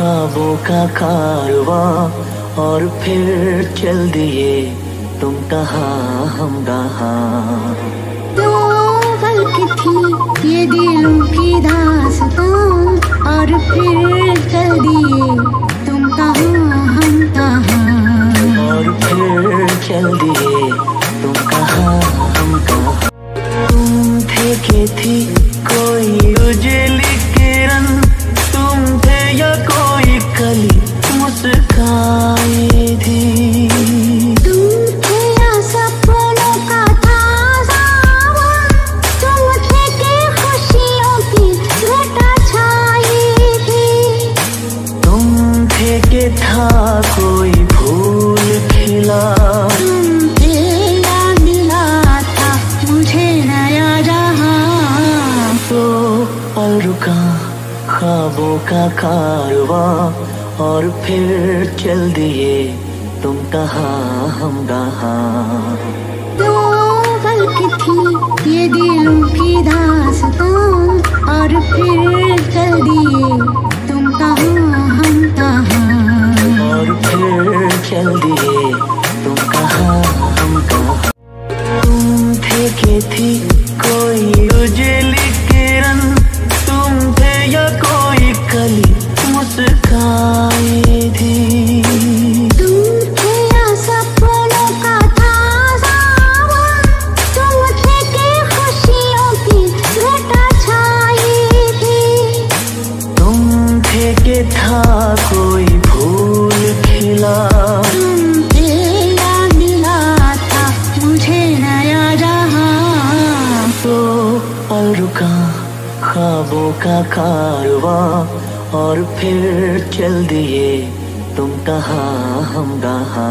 ख्वाबों का कारवा और फिर चल दिए तुम कहा हम कहा दो की थी ये दिलों की दास्तां और फिर चल दिए तुम कहाँ हम कहाँ और फिर चल दिए तुम कहा हम कहा तुम थे के थी रुका ख्वाबों का कारवा और फिर चल दिए तुम कहा हम कहा की थी ये दिलों की दास्तां और फिर चल दिए तुम कहाँ हम कहाँ और फिर चल दिए तुम कहा हम कहा तुम थे के थी था कोई फूल खिला। मिला था मुझे नया जहाँ तो पल रुका ख्वाबों का कारवा और फिर चल दिए तुम कहा हम कहा।